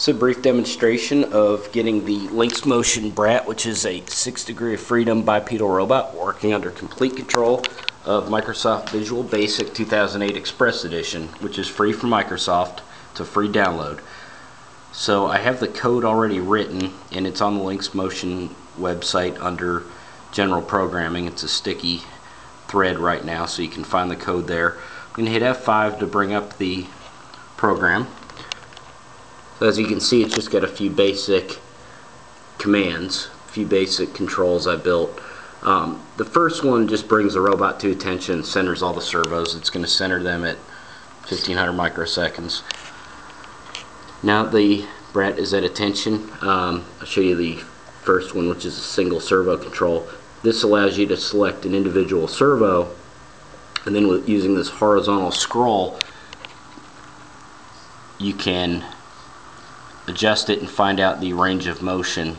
It's a brief demonstration of getting the Lynxmotion Brat, which is a six degree of freedom bipedal robot working under complete control of Microsoft Visual Basic 2008 Express Edition, which is free from Microsoft. A free download. So I have the code already written and it's on the Lynxmotion website under general programming. It's a sticky thread right now so you can find the code there. I'm going to hit F5 to bring up the program. As you can see it's just got a few basic commands, a few basic controls I built. Um, the first one just brings the robot to attention, centers all the servos. It's going to center them at 1500 microseconds. Now the Brat is at attention. Um, I'll show you the first one which is a single servo control. This allows you to select an individual servo and then with using this horizontal scroll you can adjust it and find out the range of motion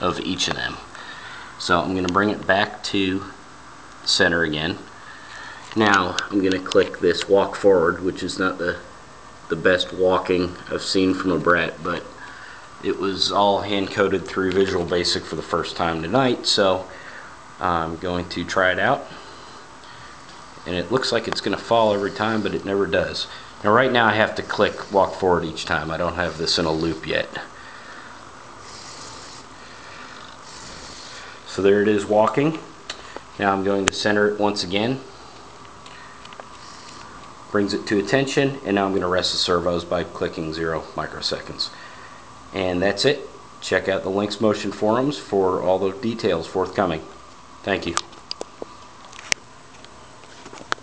of each of them. So I'm going to bring it back to center again. Now I'm going to click this walk forward which is not the the best walking I've seen from a Brat but it was all hand coded through Visual Basic for the first time tonight so I'm going to try it out and it looks like it's going to fall every time but it never does. Now right now I have to click walk forward each time. I don't have this in a loop yet. So there it is walking. Now I'm going to center it once again. Brings it to attention and now I'm going to rest the servos by clicking 0 microseconds. And that's it. Check out the Lynxmotion forums for all the details forthcoming. Thank you.